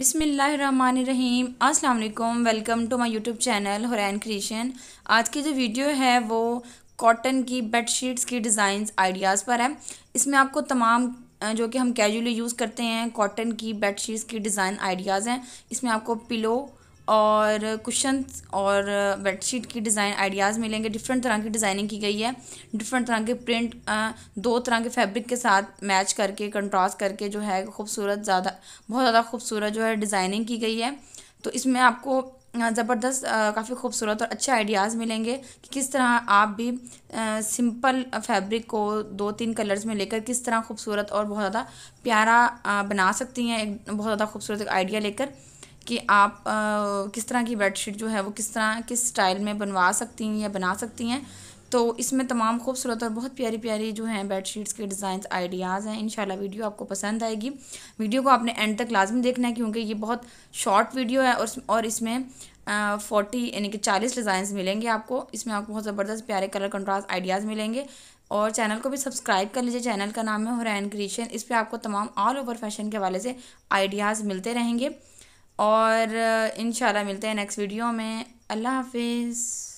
बिसमीम अस्सलाम वालेकुम to my YouTube channel Hurain creation. आज की जो वीडियो है, वो कॉटन की बेड शीट्स की डिज़ाइंस आइडियाज़ पर है। इसमें आपको तमाम जो कि हम कैजुअली यूज़ करते हैं, कॉटन की बेड शीट्स की डिज़ाइन आइडियाज़ हैं। इसमें आपको पिलो और कुशन और बेडशीट की डिज़ाइन आइडियाज़ मिलेंगे। डिफरेंट तरह की डिज़ाइनिंग की गई है। डिफरेंट तरह के प्रिंट दो तरह के फैब्रिक के साथ मैच करके कंट्रास्ट करके जो है खूबसूरत ज़्यादा बहुत ज़्यादा खूबसूरत जो है डिज़ाइनिंग की गई है। तो इसमें आपको ज़बरदस्त काफ़ी खूबसूरत और अच्छे आइडियाज़ मिलेंगे कि किस तरह आप भी आ, सिंपल फैब्रिक को दो तीन कलर्स में लेकर किस तरह खूबसूरत और बहुत ज़्यादा प्यारा आ, बना सकती हैं एक बहुत ज़्यादा खूबसूरत आइडिया लेकर। कि आप आ, किस तरह की बेडशीट जो है वो किस तरह किस स्टाइल में बनवा सकती हैं या बना सकती हैं। तो इसमें तमाम खूबसूरत और बहुत प्यारी प्यारी जो हैं बेडशीट्स के डिज़ाइन आइडियाज़ हैं। इंशाल्लाह वीडियो आपको पसंद आएगी। वीडियो को आपने एंड तक लाजमी देखना है क्योंकि ये बहुत शॉर्ट वीडियो है और और इसमें फोर्टी यानी कि चालीस डिज़ाइन मिलेंगे आपको। इसमें आपको बहुत ज़बरदस्त प्यारे कलर कंट्रास्ट आइडियाज़ मिलेंगे। और चैनल को भी सब्सक्राइब कर लीजिए। चैनल का नाम है हुरैन क्रिएशन इस पर आपको तमाम ऑल ओवर फ़ैशन के हवाले से आइडियाज़ मिलते रहेंगे। और इन मिलते हैं नेक्स्ट वीडियो में। अल्लाह हाफिज़।